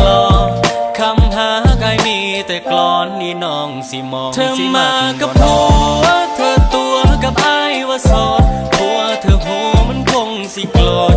ลอคำหากายมีแต่กลอนนี่น้องสิมองเธอมากับผัวเธอตัวกับไอ้ว่าสสดผัวเธอโหมันคงสิโกรธ